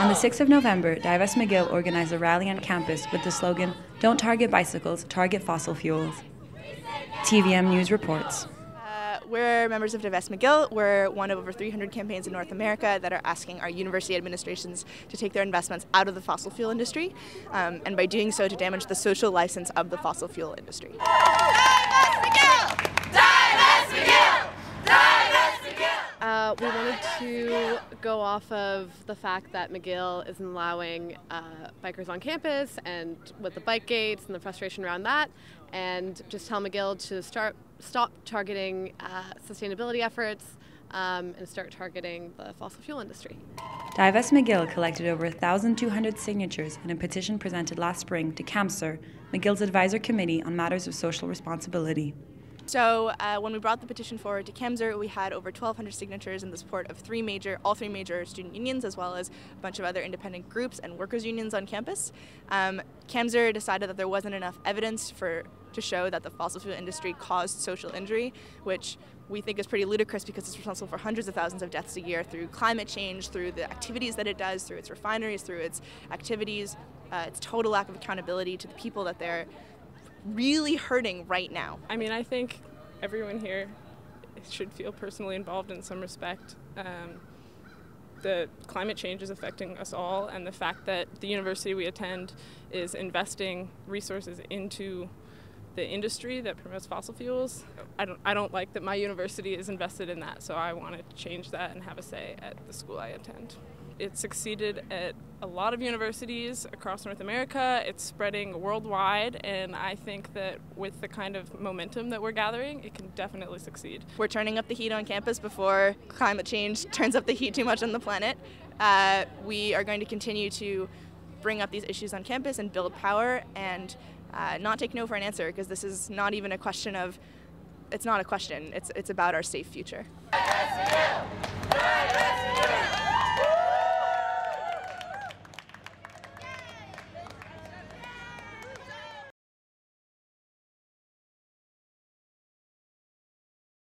On the 6th of November, Divest McGill organized a rally on campus with the slogan, Don't target bicycles, target fossil fuels. TVM News reports. Uh, we're members of Divest McGill. We're one of over 300 campaigns in North America that are asking our university administrations to take their investments out of the fossil fuel industry, um, and by doing so, to damage the social license of the fossil fuel industry. Uh, we wanted to go off of the fact that McGill isn't allowing uh, bikers on campus and with the bike gates and the frustration around that, and just tell McGill to start stop targeting uh, sustainability efforts um, and start targeting the fossil fuel industry. Divest McGill collected over 1,200 signatures in a petition presented last spring to CAMSR, McGill's advisor committee on matters of social responsibility. So uh, when we brought the petition forward to CAMSR, we had over 1,200 signatures in the support of three major, all three major student unions, as well as a bunch of other independent groups and workers unions on campus. Um, decided that there wasn't enough evidence for to show that the fossil fuel industry caused social injury, which we think is pretty ludicrous because it's responsible for hundreds of thousands of deaths a year through climate change, through the activities that it does, through its refineries, through its activities, uh, its total lack of accountability to the people that they're really hurting right now. I mean, I think everyone here should feel personally involved in some respect. Um, the climate change is affecting us all, and the fact that the university we attend is investing resources into the industry that promotes fossil fuels. I don't, I don't like that my university is invested in that, so I want to change that and have a say at the school I attend. It succeeded at a lot of universities across North America. It's spreading worldwide, and I think that with the kind of momentum that we're gathering, it can definitely succeed. We're turning up the heat on campus before climate change turns up the heat too much on the planet. Uh, we are going to continue to bring up these issues on campus and build power and uh, not take no for an answer because this is not even a question of it's not a question it's it's about our safe future